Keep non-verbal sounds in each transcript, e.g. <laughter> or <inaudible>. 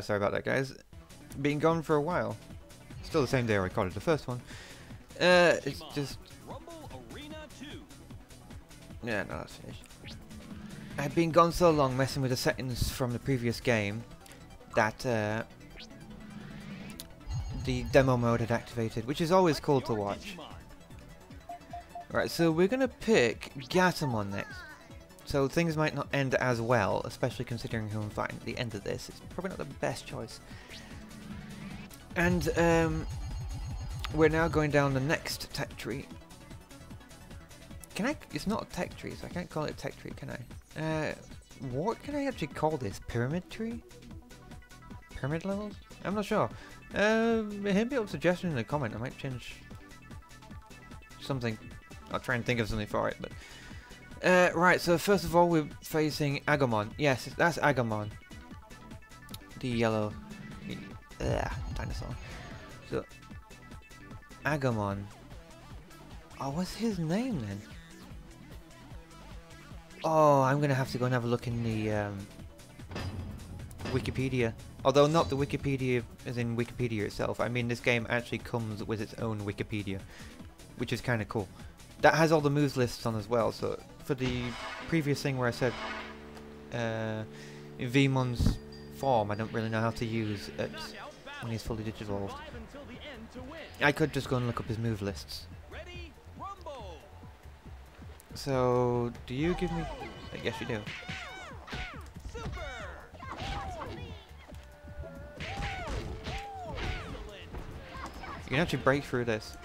Sorry about that, guys. Been gone for a while. Still the same day I recorded the first one. Uh, it's just... Yeah, no, that's finished. I've been gone so long messing with the settings from the previous game that uh, the demo mode had activated, which is always cool to watch. Right, so we're going to pick Gatomon next. So things might not end as well, especially considering who I'm fighting at the end of this. It's probably not the best choice. And um, we're now going down the next tech tree. Can I? It's not a tech tree, so I can't call it a tech tree, can I? Uh, what can I actually call this? Pyramid tree? Pyramid levels? I'm not sure. Um, hit me up suggestion in the comment. I might change something. I'll try and think of something for it, but uh, right, so first of all, we're facing Agumon. Yes, that's Agumon. The yellow dinosaur. So, Agumon. Oh, what's his name then? Oh, I'm to have to go and have a look in the um, Wikipedia. Although not the Wikipedia as in Wikipedia itself. I mean, this game actually comes with its own Wikipedia, which is kind of cool. That has all the moves lists on as well, so for the previous thing where I said uh, Veemon's form I don't really know how to use it when he's fully digivolved. I could just go and look up his move lists. So, do you give me... I guess you do. You can actually break through this.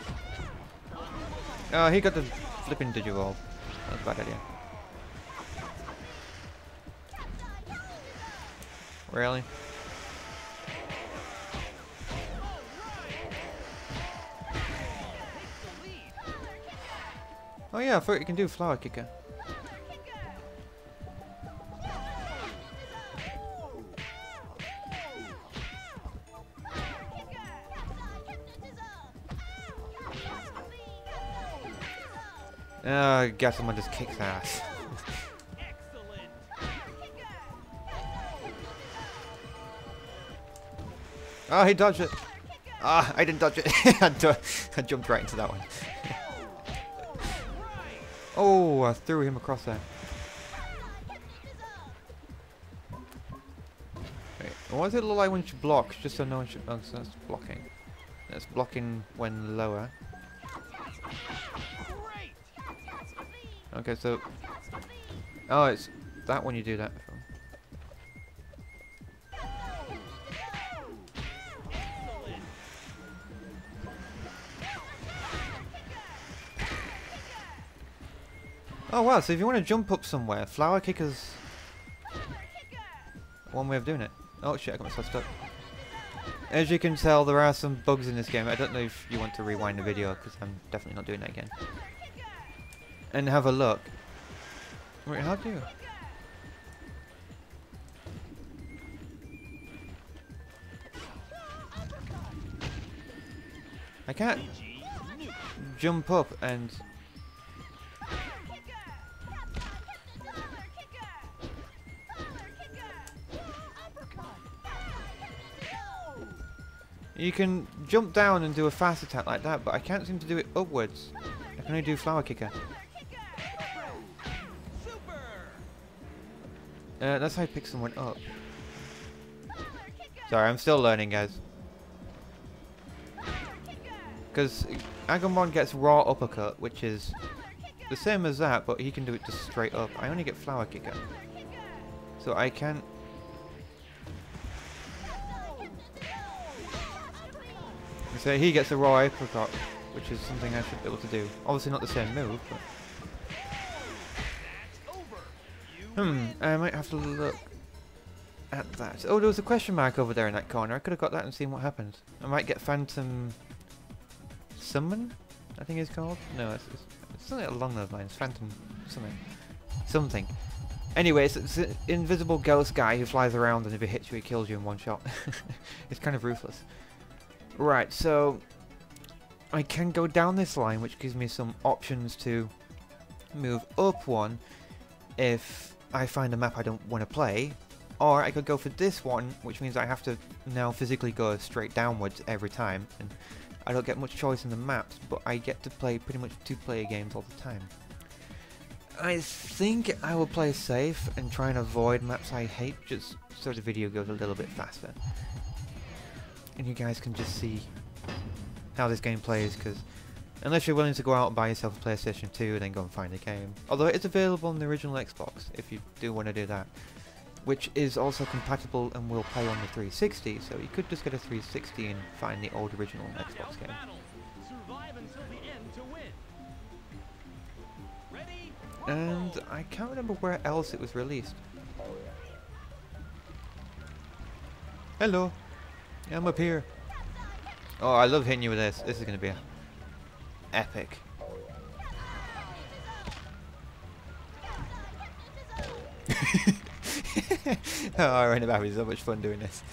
Oh, he got the flipping digivolve. That's a bad idea. Really? Oh yeah, I thought you can do flower kicker. I guess someone just kicks ass. oh, he dodged it. Ah, I didn't dodge it. <laughs> I jumped right into that one. oh, I threw him across there. Wait, what does it look like when she blocks? Just so no one should... Oh, so that's blocking. That's blocking when lower. Okay, so... Oh, it's that one you do that from. Oh wow, so if you want to jump up somewhere, flower kicker's one way of doing it. Oh shit, I got myself stuck. As you can tell, there are some bugs in this game. I don't know if you want to rewind the video, because I'm definitely not doing that again and have a look. Wait, how do you? I can't jump up and... You can jump down and do a fast attack like that, but I can't seem to do it upwards. I can only do flower kicker. Uh, that's how I pick someone up. Sorry, I'm still learning, guys. Because Agumon gets raw uppercut, which is the same as that, but he can do it just straight up. I only get flower kicker. So I can't... So he gets a raw uppercut, which is something I should be able to do. Obviously not the same move, but... Hmm, I might have to look at that. Oh, there was a question mark over there in that corner. I could have got that and seen what happens. I might get Phantom Summon, I think it's called. No, it's, it's, something along those lines. Phantom something. Something. Anyway, it's, it's, an invisible ghost guy who flies around and if he hits you, he kills you in one shot. <laughs> it's kind of ruthless. Right, so I can go down this line, which gives me some options to move up one if I find a map I don't want to play, Or I could go for this one, which means I have to now physically go straight downwards every time. And I don't get much choice in the maps, but I get to play pretty much two-player games all the time. I think I will play safe and try and avoid maps I hate, just so the video goes a little bit faster. And you guys can just see how this game plays, because unless you're willing to go out and buy yourself a PlayStation 2 and then go and find a game, although it is available on the original Xbox, if you do want to do that, which is also compatible and will play on the 360, so you could just get a 360 and find the old original Xbox game. And I can't remember where else it was released. Hello. I'm up here. Oh, I love hitting you with this. This is going to be epic. <laughs> oh, I ran about having so much fun doing this.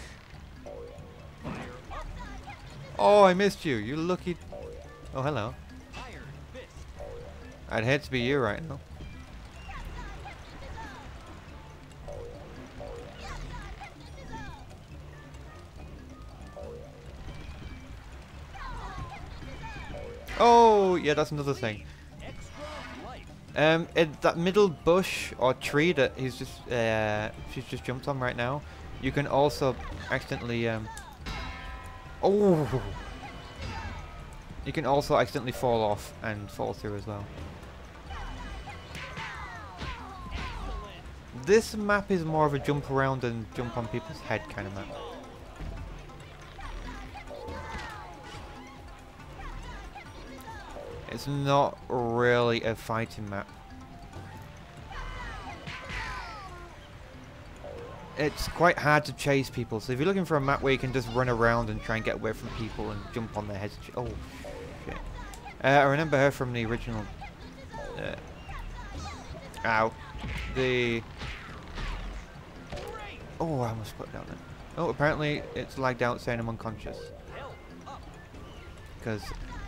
Oh, I missed you. You lucky. Oh, hello. I'd hate to be you right now. Oh, yeah, that's another thing. Um, it, that middle bush or tree that he's just, uh, she's just jumped on right now, you can also accidentally, um, oh, you can also accidentally fall off and fall through as well. This map is more of a jump around and jump on people's head kind of map. It's not really a fighting map. It's quite hard to chase people, so if you're looking for a map where you can just run around and try and get away from people and jump on their heads... Oh, shit. Uh, I remember her from the original... Uh, ow. The... Oh, I almost put down there. Oh, apparently it's lagged out saying I'm unconscious. Because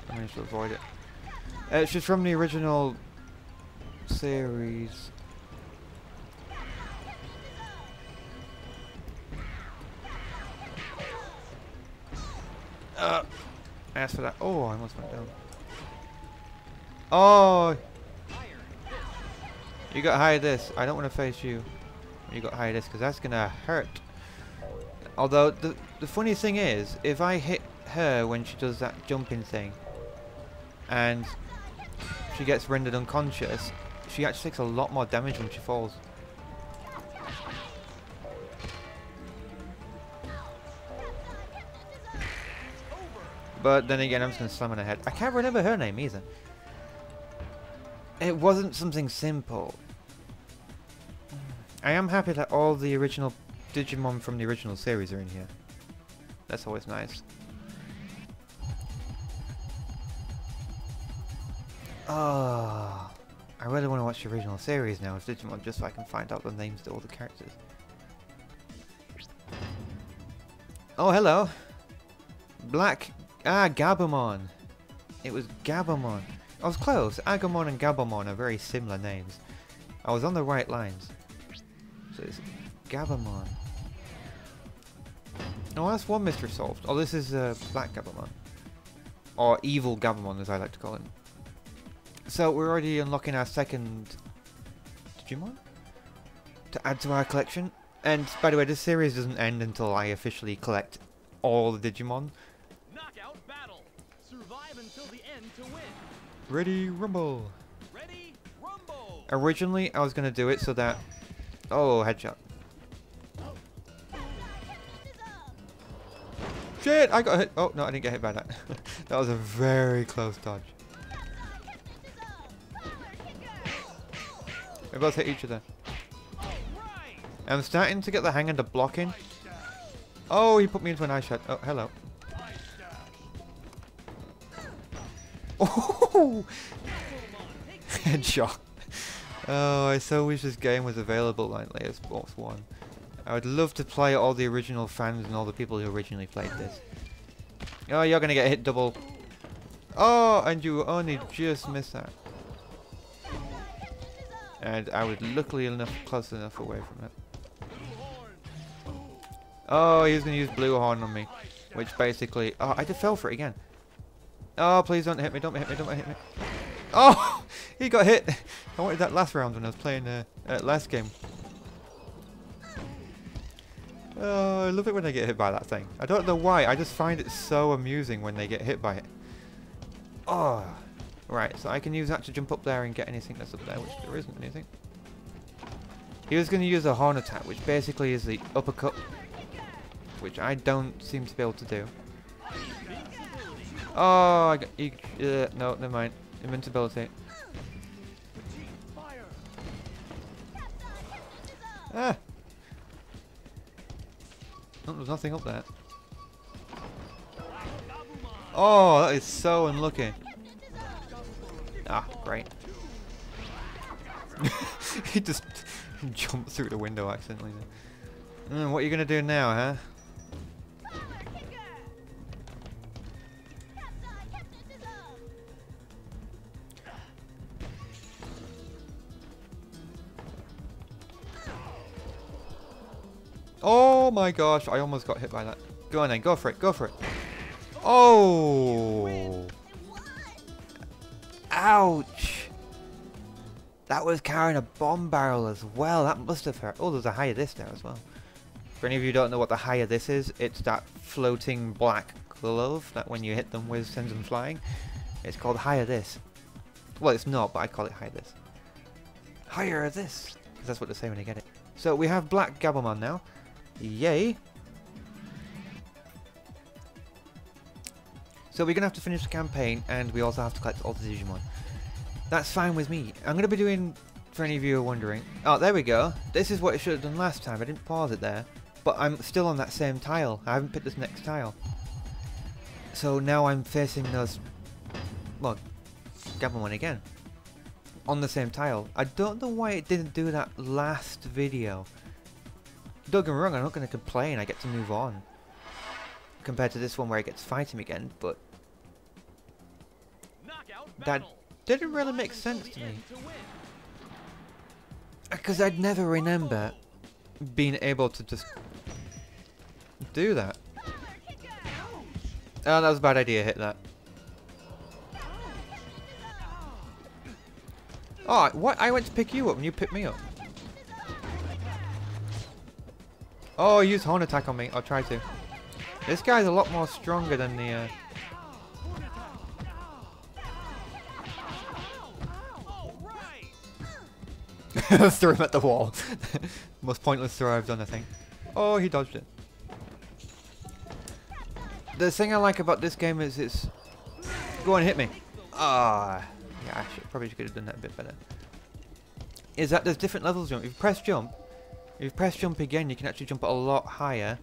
I managed to avoid it. Uh, it's from the original series. Uh, asked for that. Oh, I almost went down. Oh! You got high this. I don't want to face you. You got high this because that's going to hurt. Although, the, the funny thing is, if I hit her when she does that jumping thing, and she gets rendered unconscious, she actually takes a lot more damage when she falls. But then again, I'm just going to slam on her head. I can't remember her name either. It wasn't something simple. I am happy that all the original Digimon from the original series are in here. That's always nice. Oh, I really want to watch the original series now of Digimon just so I can find out the names to all the characters. Oh, hello. Black. Ah, Gabumon. It was Gabumon. I was close. Agumon and Gabumon are very similar names. I was on the right lines. So it's Gabumon. Oh, that's one mystery solved. Oh, this is uh, Black Gabumon. Or Evil Gabumon, as I like to call him. So we're already unlocking our second Digimon to add to our collection. And by the way, this series doesn't end until I officially collect all the Digimon. Knockout battle. Survive until the end to win. Ready, rumble. Ready, rumble. Originally, I was going to do it so that... Oh, headshot. Shit, I got hit. Oh, no, I didn't get hit by that. <laughs> that was a very close dodge. We both hit each other. I'm starting to get the hang of the blocking. Oh, he put me into an eye shot. Oh, hello. <laughs> Oh! Headshot. Oh, I so wish this game was available like Layers Sports 1. I would love to play all the original fans and all the people who originally played this. Oh, you're gonna get hit double. Oh, and you only just missed that. And I was luckily enough close enough away from it. Oh, he was going to use blue horn on me. Which basically... Oh, I just fell for it again. Oh, please don't hit me, don't hit me, don't hit me. Oh! <laughs> He got hit! I wanted that last round when I was playing uh, uh, last game. Oh, I love it when I get hit by that thing. I don't know why, I just find it so amusing when they get hit by it. Oh! Right, so I can use that to jump up there and get anything that's up there, which there isn't anything. He was going to use a horn attack, which basically is the uppercut, which I don't seem to be able to do. Oh, I got, he, uh, no, never mind. Invincibility. Ah! Oh, there's nothing up there. Oh, that is so unlucky. Great. <laughs> he just <laughs> jumped through the window accidentally. Mm, what are you going to do now, huh? Oh my gosh, I almost got hit by that. Go on then, go for it, go for it. Oh! Ouch! That was carrying a bomb barrel as well. That must have hurt. Oh, there's a higher this there as well. For any of you who don't know what the higher this is, it's that floating black glove that when you hit them with sends them flying. It's called higher this. Well, it's not, but I call it higher this. Higher this! Because that's what they say when they get it. So we have Black Gabumon now. Yay! So we're going to have to finish the campaign, and we also have to collect all the Digimon. That's fine with me. I'm going to be doing, for any of you who are wondering... Oh, there we go. This is what it should have done last time. I didn't pause it there. But I'm still on that same tile. I haven't picked this next tile. So now I'm facing those... Well, Gabumon again. On the same tile. I don't know why it didn't do that last video. Don't get me wrong, I'm not going to complain. I get to move on. Compared to this one where I get to fight him again, but... That didn't really make sense to me. Because I'd never remember being able to just do that. Oh, that was a bad idea, hit that. Oh, what? I went to pick you up and you picked me up. Oh, use horn attack on me. I'll try to. This guy's a lot more stronger than the... Uh... <laughs> throw him at the wall. <laughs> Most pointless throw I've done, I think. Oh, he dodged it. The thing I like about this game is it's... Go on, hit me. Ah, yeah, I should, probably have done that a bit better. Is that there's different levels jump. If you press jump, if you press jump again, you can actually jump a lot higher.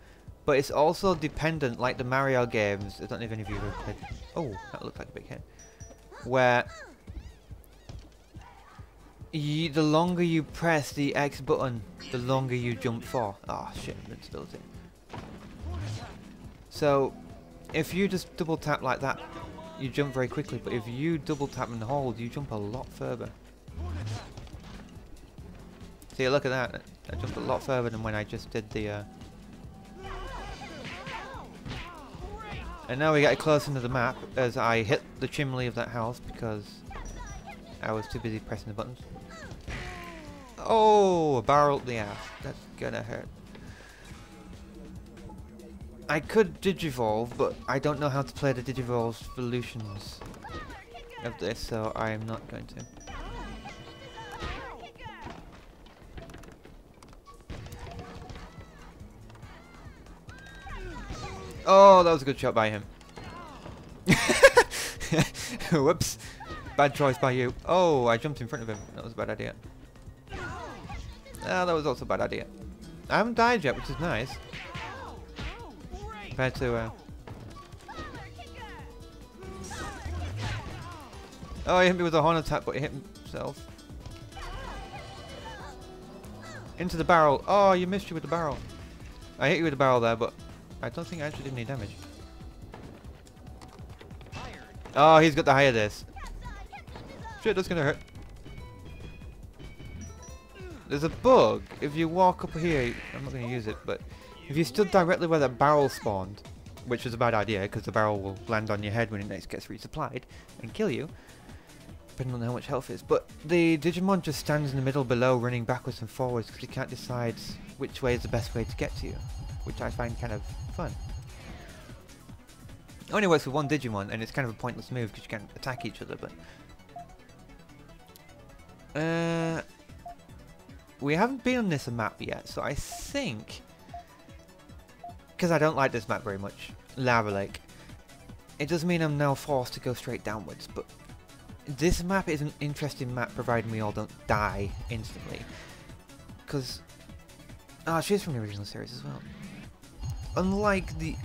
But it's also dependent, like the Mario games. I don't know if any of you have played. Oh, that looked like a big hit. Where you, the longer you press the X button, the longer you jump for. Ah, oh, shit, invincibility. So, if you just double tap like that, you jump very quickly. But if you double tap and hold, you jump a lot further. See, look at that. I jumped a lot further than when I just did the... Uh... And now we get close into the map as I hit the chimney of that house because I was too busy pressing the buttons. Oh, a barrel ass. That's gonna hurt. I could Digivolve, but I don't know how to play the Digivolve solutions of this, so I am not going to. Oh, that was a good shot by him. <laughs> Whoops. Bad choice by you. Oh, I jumped in front of him. That was a bad idea. Oh, that was also a bad idea. I haven't died yet, which is nice. Compared to... Uh... Oh, he hit me with a horn attack, but he hit himself. Into the barrel. Oh, you missed you with the barrel. I hit you with the barrel there, but I don't think I actually did any damage. Oh, he's got the higher this. Shit, that's gonna hurt. There's a bug. If you walk up here, I'm not gonna use it, but If you stood directly where that barrel spawned, which was a bad idea because the barrel will land on your head when it next gets resupplied and kill you, depending on how much health is. But the Digimon just stands in the middle below running backwards and forwards because he can't decide which way is the best way to get to you, which I find kind of fun. It only works with one Digimon and it's kind of a pointless move because you can't attack each other, but... Uh, we haven't been on this map yet, so I think... Because I don't like this map very much, Lava Lake. It does mean I'm now forced to go straight downwards, but this map is an interesting map providing we all don't die instantly. Because... Ah, oh, she's from the original series as well. Unlike the...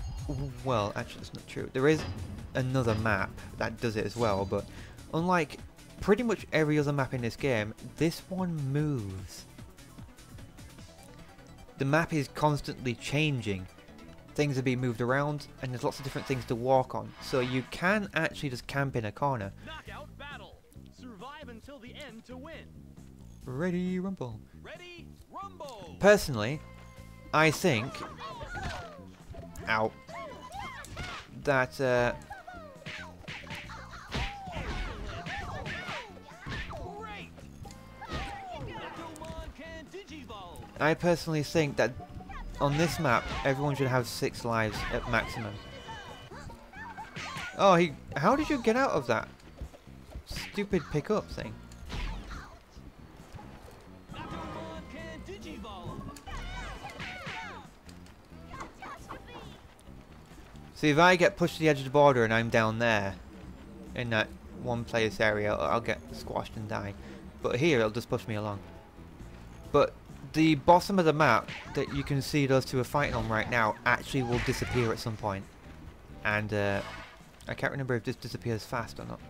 Well, actually that's not true. There is another map that does it as well, but unlike pretty much every other map in this game, this one moves. The map is constantly changing. Things are being moved around, and there's lots of different things to walk on. So you can actually just camp in a corner. Ready, rumble. Ready, rumble. Personally, I think... Ow. That, uh, I personally think that on this map, everyone should have six lives at maximum. Oh, he... How did you get out of that stupid pickup thing? See, if I get pushed to the edge of the border and I'm down there, in that one place area, I'll get squashed and die. But here, it'll just push me along. But the bottom of the map that you can see those two are fighting on right now actually will disappear at some point. And uh, I can't remember if this disappears fast or not.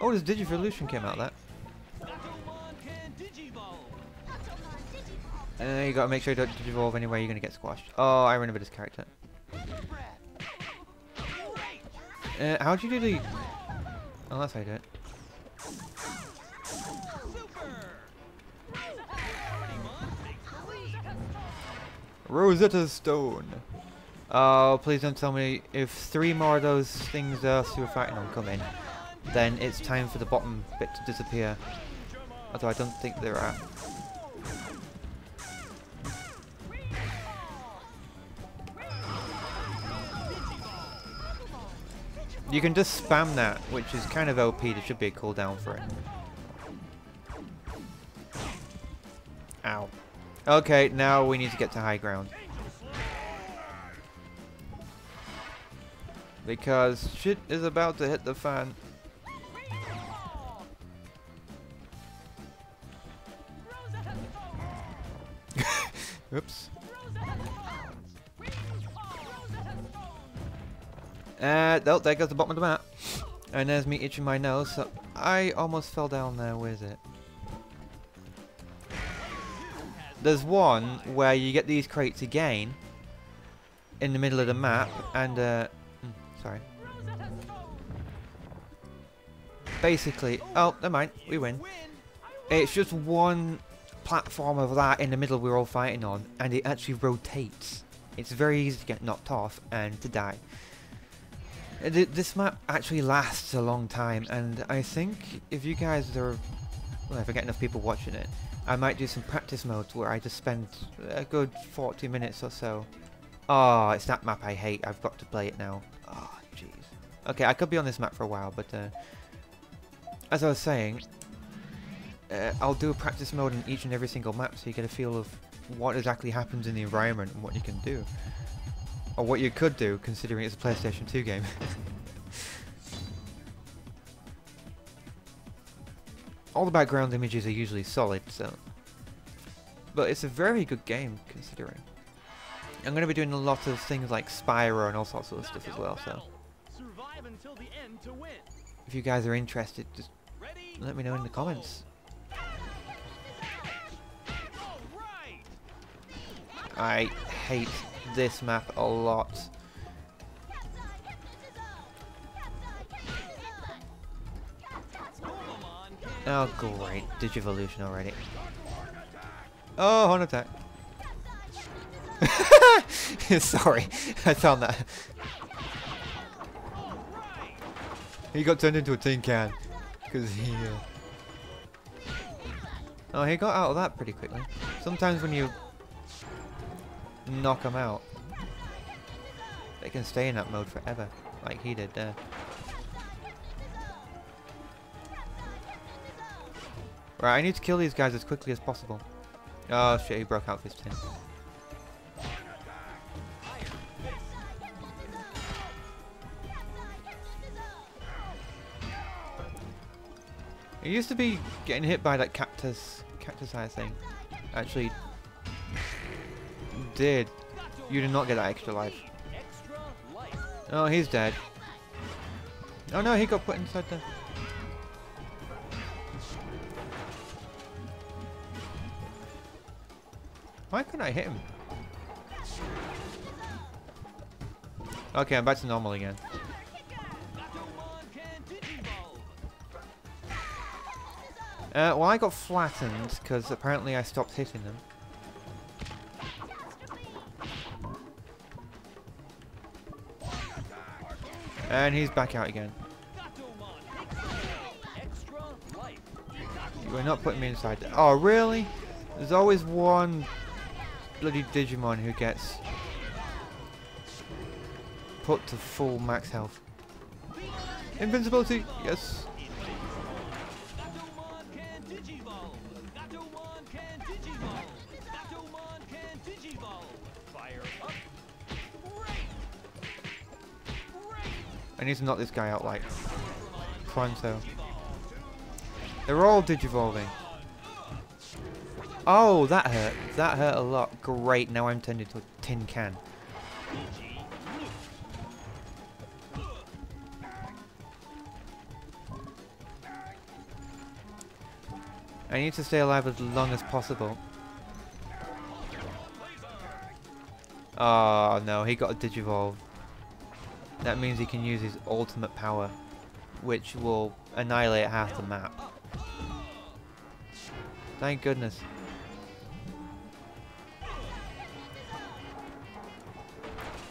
Oh, this Digivolution came out that. And uh, you gotta make sure you don't digivolve anywhere you're gonna get squashed. Oh, I remember this character. Uh, how do you do the... Oh, that's how you do it. Rosetta Stone. Oh, please don't tell me if three more of those things are super fighting on come in, then it's time for the bottom bit to disappear. Although I don't think they're at. You can just spam that, which is kind of OP. There should be a cooldown for it. Ow. Okay, now we need to get to high ground. Because shit is about to hit the fan. <laughs> Oops. Uh, oh, there goes the bottom of the map. And there's me itching my nose, so I almost fell down there. with it? There's one where you get these crates again in the middle of the map, and uh, mm, sorry. Basically, oh, never mind, we win. It's just one platform of that in the middle we're all fighting on, and it actually rotates. It's very easy to get knocked off and to die. Uh, this map actually lasts a long time, and I think if you guys are, well, if I get enough people watching it, I might do some practice modes where I just spend a good 40 minutes or so. Oh, it's that map I hate. I've got to play it now. Oh, jeez. Okay, I could be on this map for a while, but uh, as I was saying, uh, I'll do a practice mode in each and every single map so you get a feel of what exactly happens in the environment and what you can do. Or what you could do, considering it's a PlayStation 2 game. <laughs> all the background images are usually solid, so... But it's a very good game, considering. I'm going to be doing a lot of things like Spyro and all sorts of stuff as well, so... If you guys are interested, just let me know in the comments. I hate this map a lot. Oh great, Digivolution already. Oh, horn attack. <laughs> Sorry, I found that. He got turned into a tin can. Because he... Uh... Oh, he got out of that pretty quickly. Sometimes when you knock them out, they can stay in that mode forever, like he did there. Right, I need to kill these guys as quickly as possible. Oh shit, he broke out of his tin. It used to be getting hit by that cactus, cactus eye thing. Actually, <laughs> did. You did not get that extra life. Oh, he's dead. Oh no, he got put inside the... Why couldn't I hit him? Okay, I'm back to normal again. Uh, well, I got flattened because apparently I stopped hitting them. And he's back out again. You're not putting me inside. Oh, really? There's always one bloody Digimon who gets put to full max health. Invincibility! Yes! I need to knock this guy out like pronto. They're all digivolving. Oh, that hurt. That hurt a lot. Great, now I'm turned into a tin can. I need to stay alive as long as possible. Oh no, he got a digivolve. That means he can use his ultimate power, which will annihilate half the map. Thank goodness.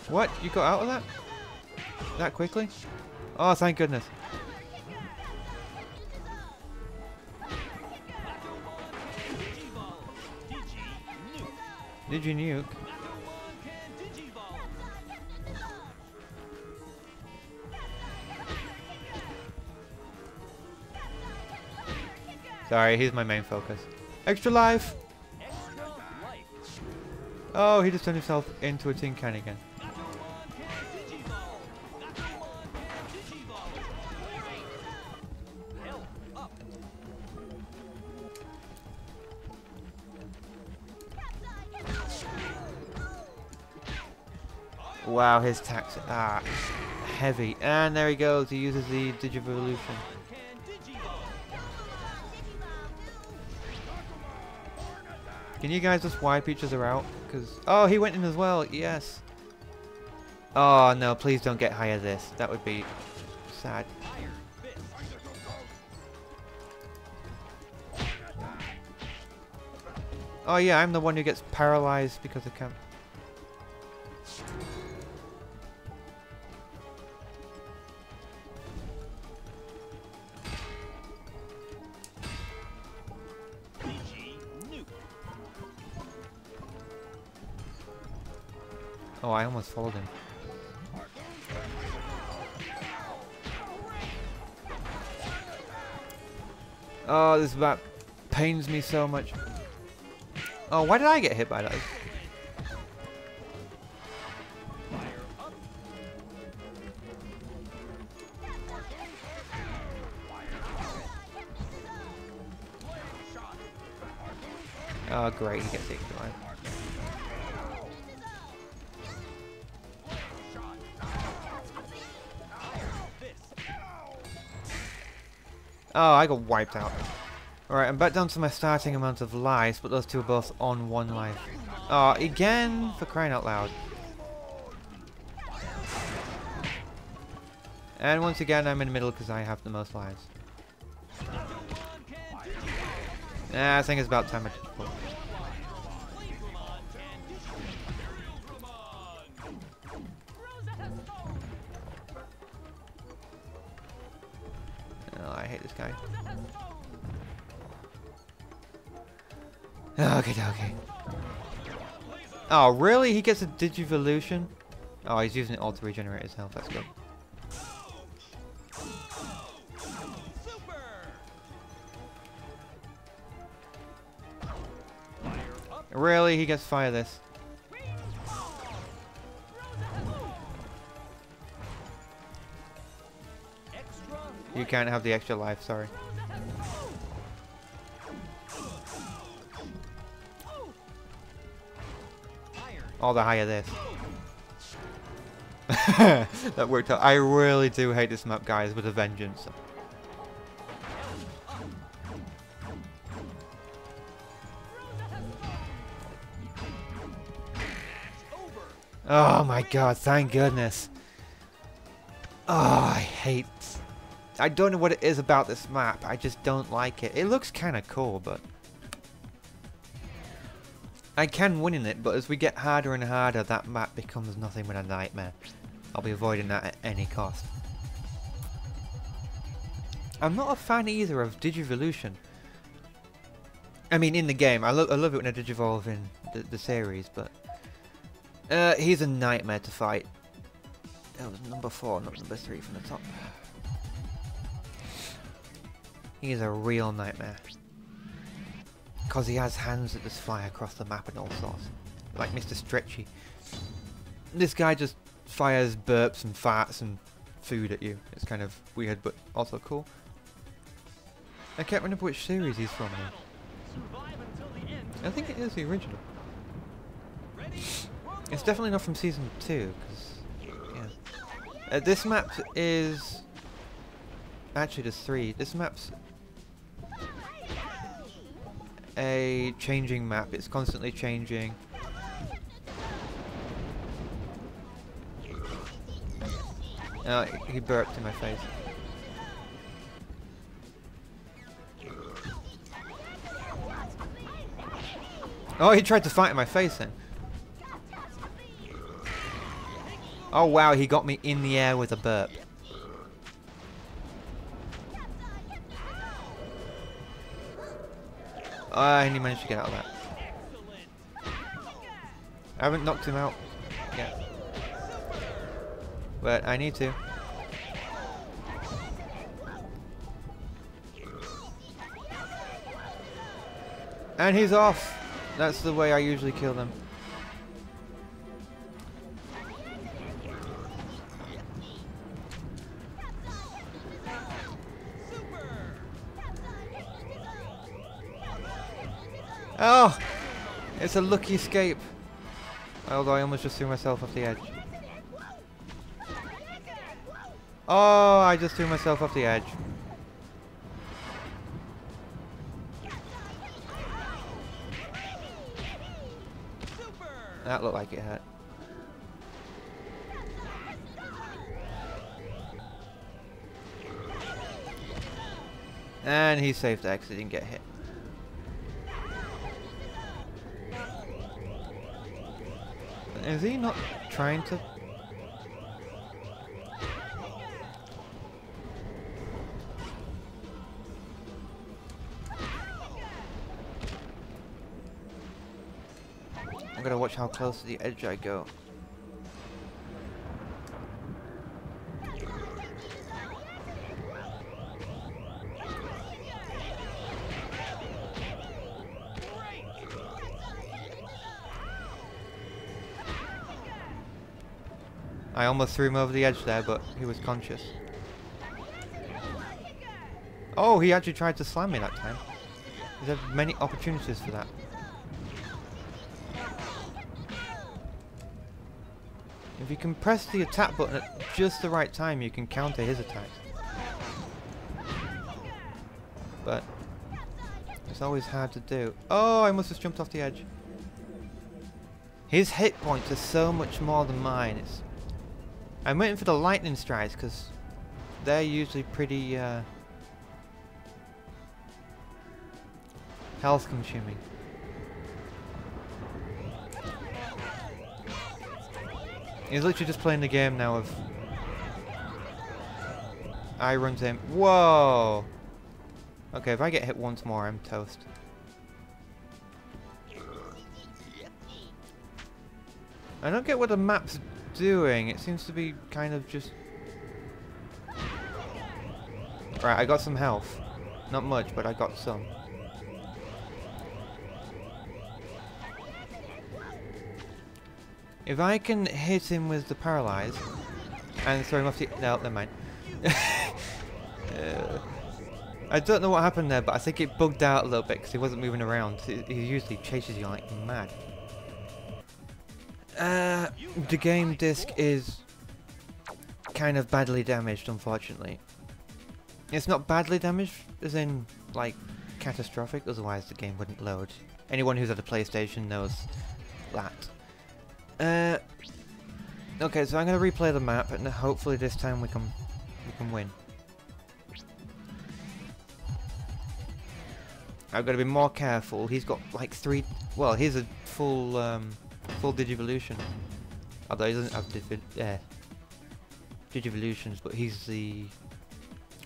What? You got out of that? That quickly? Oh, thank goodness. Did you nuke? Sorry, he's my main focus. Extra life! Oh, he just turned himself into a tin can again. Wow, his attacks are heavy. And there he goes, he uses the Digivolution. Can you guys just wipe each other out? Because Oh, he went in as well. Yes. Oh, no. Please don't get higher this. That would be sad. Oh, yeah. I'm the one who gets paralyzed because of camp. Oh, I almost followed him. Oh, this map pains me so much. Oh, why did I get hit by that? Oh, great, he gets taken alive. Oh, I got wiped out. Alright, I'm back down to my starting amount of lives, but those two are both on one life. Oh, again? For crying out loud. And once again, I'm in the middle because I have the most lives. Nah, I think it's about time I hate this guy. Ah, okay, okay. Oh, really? He gets a Digivolution? Oh, he's using it all to regenerate his health. That's good. Really? He gets fire this? You can't have the extra life, sorry. All the higher this. <laughs> that worked out. I really do hate this map, guys, with a vengeance. Oh my god, thank goodness. Oh, I hate... I don't know what it is about this map. I just don't like it. It looks kind of cool, but... I can win in it, but as we get harder and harder, that map becomes nothing but a nightmare. I'll be avoiding that at any cost. I'm not a fan either of Digivolution. I mean, in the game. I, lo I love it when I Digivolve in the, the series, but... Uh, he's a nightmare to fight. That was number four, not number three from the top. He's a real nightmare. Because he has hands that just fly across the map and all sorts. Like Mr. Stretchy. This guy just fires burps and farts and food at you. It's kind of weird, but also cool. I can't remember which series he's from. I think it is the original. It's definitely not from season 2, because, yeah. Uh, this map is... Actually, there's three. This map's a changing map. It's constantly changing. Oh, he burped in my face. Oh, he tried to fight in my face then. Oh wow, he got me in the air with a burp. And he managed to get out of that. I haven't knocked him out yet. But I need to. And he's off! That's the way I usually kill them. Oh! It's a lucky escape. Although I almost just threw myself off the edge. Oh, I just threw myself off the edge. That looked like it hurt. And he saved because he didn't get hit. Is he not trying to... I'm gonna watch how close to the edge I go. I almost threw him over the edge there, but he was conscious. Oh, he actually tried to slam me that time. Had many opportunities for that. If you can press the attack button at just the right time, you can counter his attacks. But it's always hard to do. Oh, I must have jumped off the edge. His hit points are so much more than mine. It's I'm waiting for the lightning strikes because they're usually pretty uh, health consuming. He's literally just playing the game now of I run to him. Whoa! Okay, if I get hit once more, I'm toast. I don't get what the map's doing. It seems to be kind of just... Right, I got some health. Not much, but I got some. If I can hit him with the paralyze and throw him off the... No, never mind. <laughs> uh, I don't know what happened there, but I think it bugged out a little bit because he wasn't moving around. He, he usually chases you like mad. Uh, the game disc is kind of badly damaged, unfortunately. It's not badly damaged, as in, like, catastrophic, otherwise the game wouldn't load. Anyone who's had a PlayStation knows that. Uh, okay, so I'm going to replay the map, and hopefully this time we can, we can win. I've got to be more careful. He's got like three. Well, he's a full um, full Digivolution. Although he doesn't have Digivolutions, but he's the.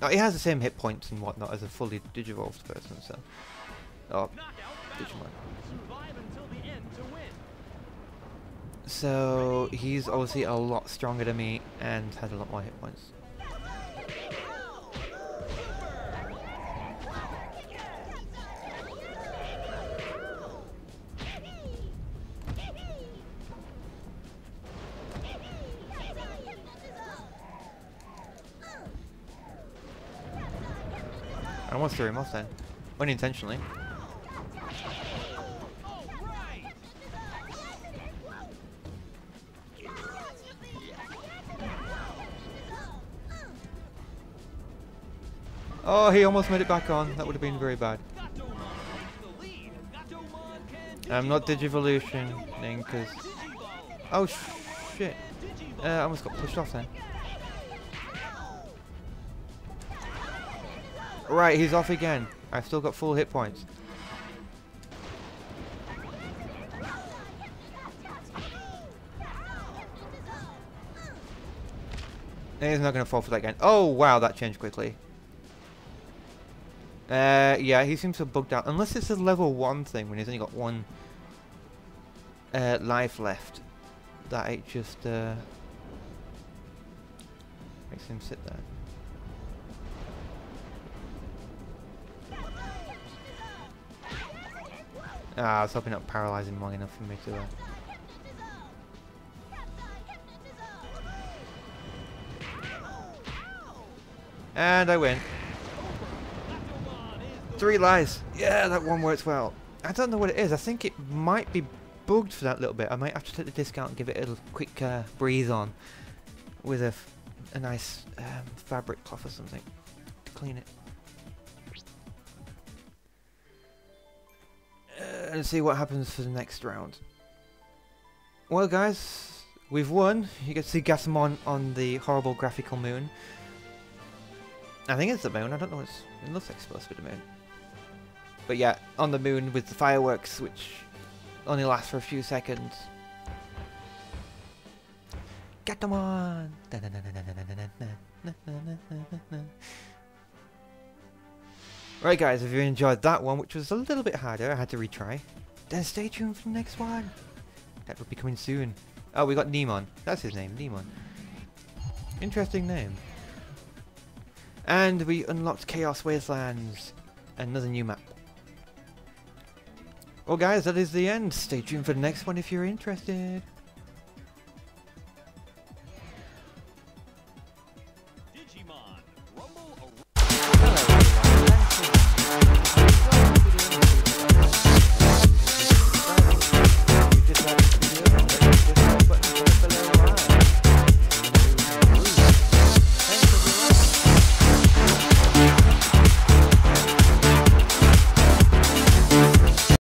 Oh, he has the same hit points and whatnot as a fully Digivolved person. So, oh, Digimon. So he's obviously a lot stronger than me and has a lot more hit points. Almost threw him off then. Unintentionally. Oh, he almost made it back on. That would have been very bad. I'm not Digivolutioning because... Oh, shit. Uh, I almost got pushed off then. Right, he's off again. I've still got full hit points. he's not going to fall for that again. Oh, wow, that changed quickly. Uh, yeah, he seems to have bugged out. Unless it's a level 1 thing when he's only got one uh, life left. That it just uh, makes him sit there. Ah, I was hoping not paralyzing long enough for me to... Uh... And I win. Three lies. Yeah, that one works well. I don't know what it is. I think it might be bugged for that little bit. I might have to take the discount and give it a quick uh, breathe on with a, a nice um, fabric cloth or something to clean it. And see what happens for the next round. Well guys, we've won. You can see Gabumon on the horrible graphical moon. I think it's the moon, I don't know, it's, it looks like it's supposed to be the moon. But yeah, on the moon with the fireworks, which only lasts for a few seconds. Get them on! Right guys, if you enjoyed that one, which was a little bit harder, I had to retry, then stay tuned for the next one. That will be coming soon. Oh, we got Neemon. That's his name, Neemon. Interesting name. And we unlocked Chaos Wastelands. Another new map. Well guys, that is the end. Stay tuned for the next one if you're interested.